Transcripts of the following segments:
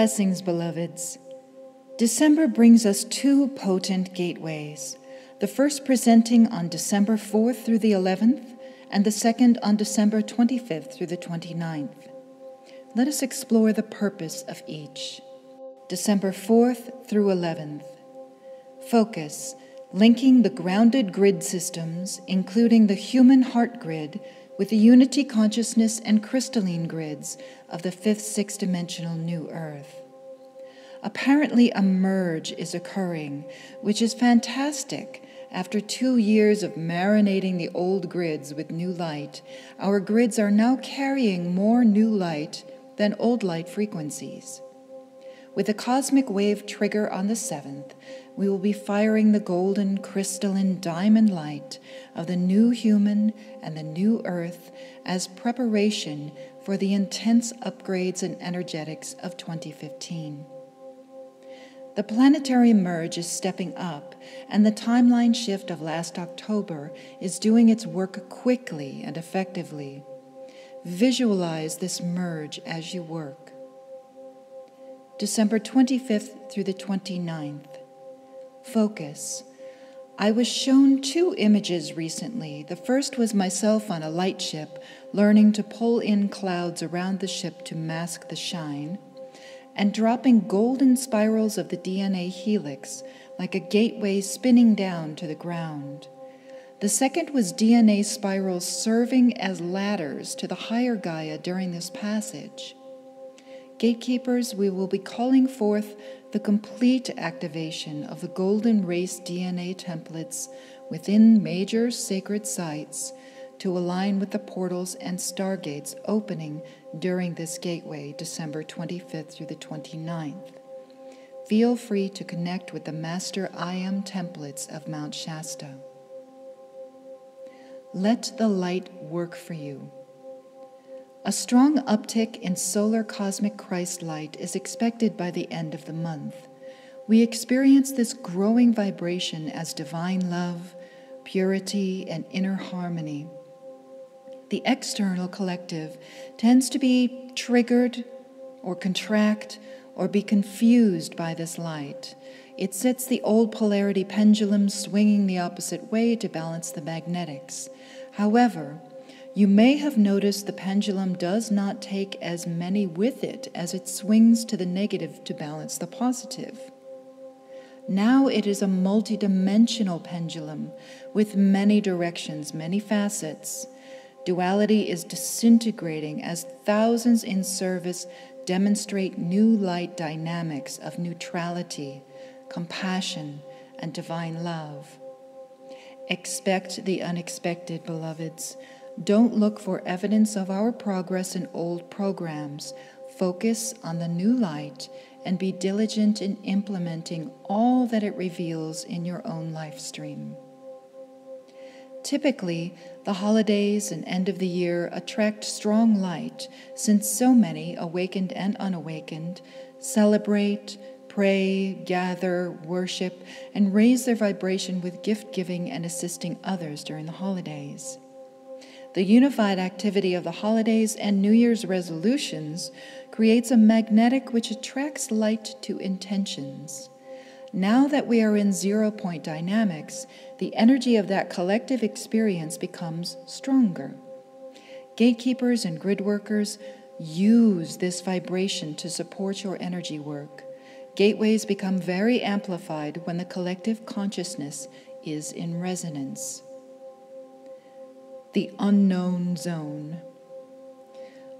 Blessings, beloveds. December brings us two potent gateways, the first presenting on December 4th through the 11th, and the second on December 25th through the 29th. Let us explore the purpose of each. December 4th through 11th. Focus, linking the grounded grid systems, including the human heart grid, with the unity consciousness and crystalline grids of the fifth six dimensional new earth. Apparently, a merge is occurring, which is fantastic. After two years of marinating the old grids with new light, our grids are now carrying more new light than old light frequencies. With the cosmic wave trigger on the 7th, we will be firing the golden, crystalline diamond light of the new human and the new earth as preparation for the intense upgrades and energetics of 2015. The planetary merge is stepping up, and the timeline shift of last October is doing its work quickly and effectively. Visualize this merge as you work. December 25th through the 29th. Focus. I was shown two images recently. The first was myself on a light ship, learning to pull in clouds around the ship to mask the shine, and dropping golden spirals of the DNA helix like a gateway spinning down to the ground. The second was DNA spirals serving as ladders to the higher Gaia during this passage. Gatekeepers, we will be calling forth the complete activation of the golden race DNA templates within major sacred sites to align with the portals and stargates opening during this gateway, December 25th through the 29th. Feel free to connect with the Master I Am templates of Mount Shasta. Let the light work for you. A strong uptick in solar cosmic Christ light is expected by the end of the month. We experience this growing vibration as divine love, purity, and inner harmony. The external collective tends to be triggered or contract or be confused by this light. It sets the old polarity pendulum swinging the opposite way to balance the magnetics. However, you may have noticed the pendulum does not take as many with it as it swings to the negative to balance the positive. Now it is a multidimensional pendulum with many directions, many facets. Duality is disintegrating as thousands in service demonstrate new light dynamics of neutrality, compassion, and divine love. Expect the unexpected, beloveds. Don't look for evidence of our progress in old programs. Focus on the new light and be diligent in implementing all that it reveals in your own life stream. Typically, the holidays and end of the year attract strong light since so many, awakened and unawakened, celebrate, pray, gather, worship, and raise their vibration with gift giving and assisting others during the holidays. The unified activity of the holidays and New Year's resolutions creates a magnetic which attracts light to intentions. Now that we are in zero point dynamics, the energy of that collective experience becomes stronger. Gatekeepers and grid workers use this vibration to support your energy work. Gateways become very amplified when the collective consciousness is in resonance the unknown zone.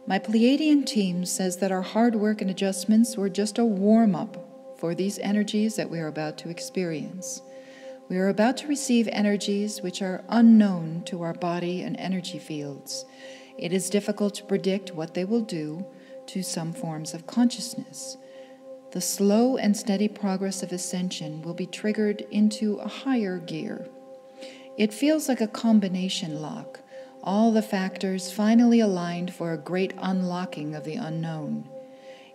My Pleiadian team says that our hard work and adjustments were just a warm up for these energies that we are about to experience. We are about to receive energies which are unknown to our body and energy fields. It is difficult to predict what they will do to some forms of consciousness. The slow and steady progress of ascension will be triggered into a higher gear. It feels like a combination lock, all the factors finally aligned for a great unlocking of the unknown.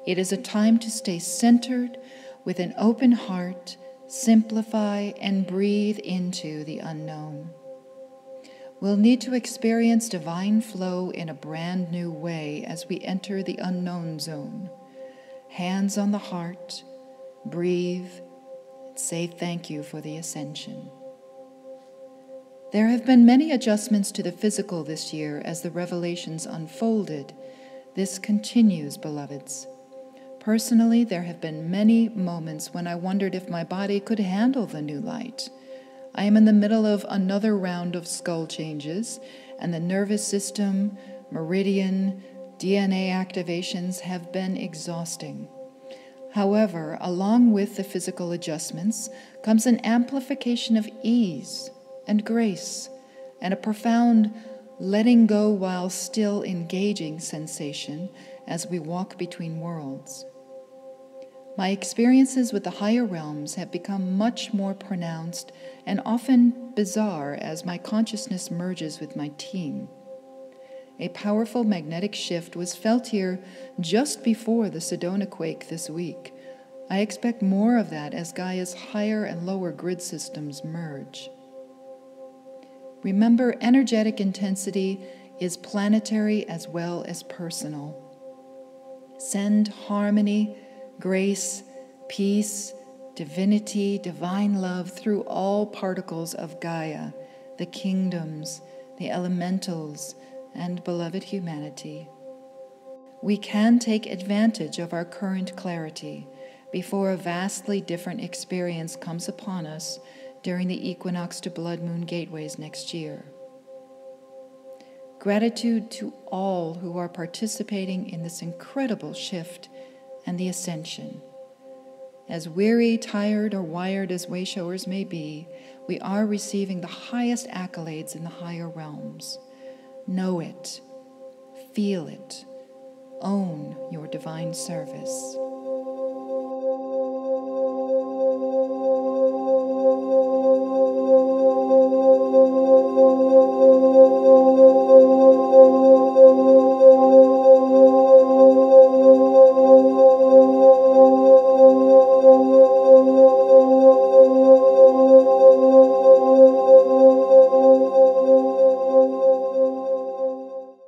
It is a time to stay centered with an open heart, simplify, and breathe into the unknown. We'll need to experience divine flow in a brand new way as we enter the unknown zone. hands on the heart, breathe, say thank you for the ascension. There have been many adjustments to the physical this year as the revelations unfolded. This continues, beloveds. Personally, there have been many moments when I wondered if my body could handle the new light. I am in the middle of another round of skull changes, and the nervous system, meridian, DNA activations have been exhausting. However, along with the physical adjustments comes an amplification of ease and grace and a profound letting go while still engaging sensation as we walk between worlds. My experiences with the higher realms have become much more pronounced and often bizarre as my consciousness merges with my team. A powerful magnetic shift was felt here just before the Sedona quake this week. I expect more of that as Gaia's higher and lower grid systems merge. Remember, energetic intensity is planetary as well as personal. Send harmony, grace, peace, divinity, divine love through all particles of Gaia, the kingdoms, the elementals, and beloved humanity. We can take advantage of our current clarity before a vastly different experience comes upon us during the equinox to blood moon gateways next year. Gratitude to all who are participating in this incredible shift and the ascension. As weary, tired, or wired as wayshowers may be, we are receiving the highest accolades in the higher realms. Know it, feel it, own your divine service.